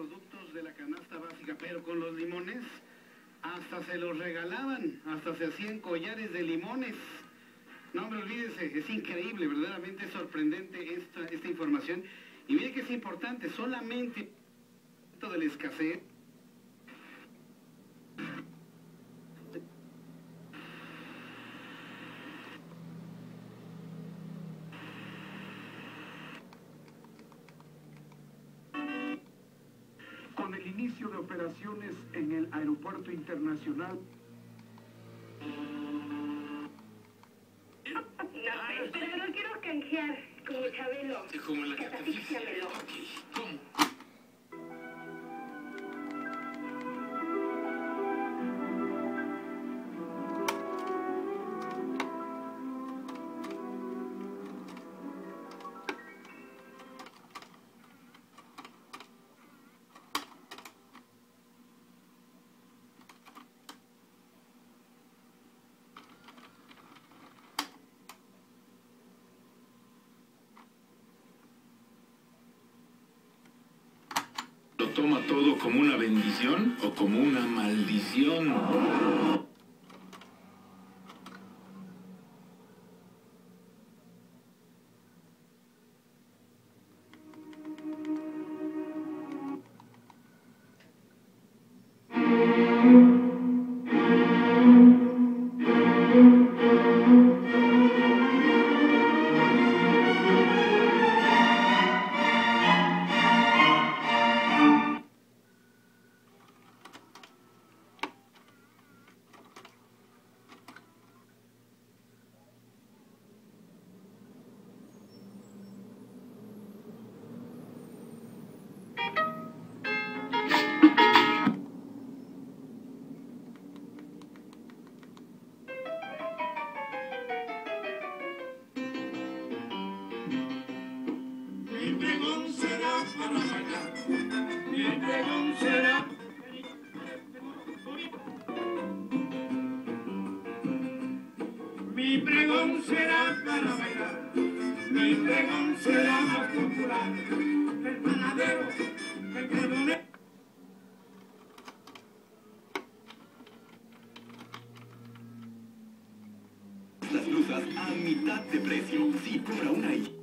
productos de la canasta básica, pero con los limones hasta se los regalaban, hasta se hacían collares de limones. No me olvídese, es increíble, verdaderamente sorprendente esta, esta información. Y mire que es importante, solamente de la escasez. Con el inicio de operaciones en el aeropuerto internacional No, pero, pero lo quiero canjear como Chabelo. Como la Catafíciamelo. ¿Cómo? Toma todo como una bendición o como una maldición? Mi pregón será para bailar, mi pregón será. Mi pregón será para bailar, mi pregón será más popular, el panadero, el carbonero. Las blusas a mitad de precio. Sí, compra una y...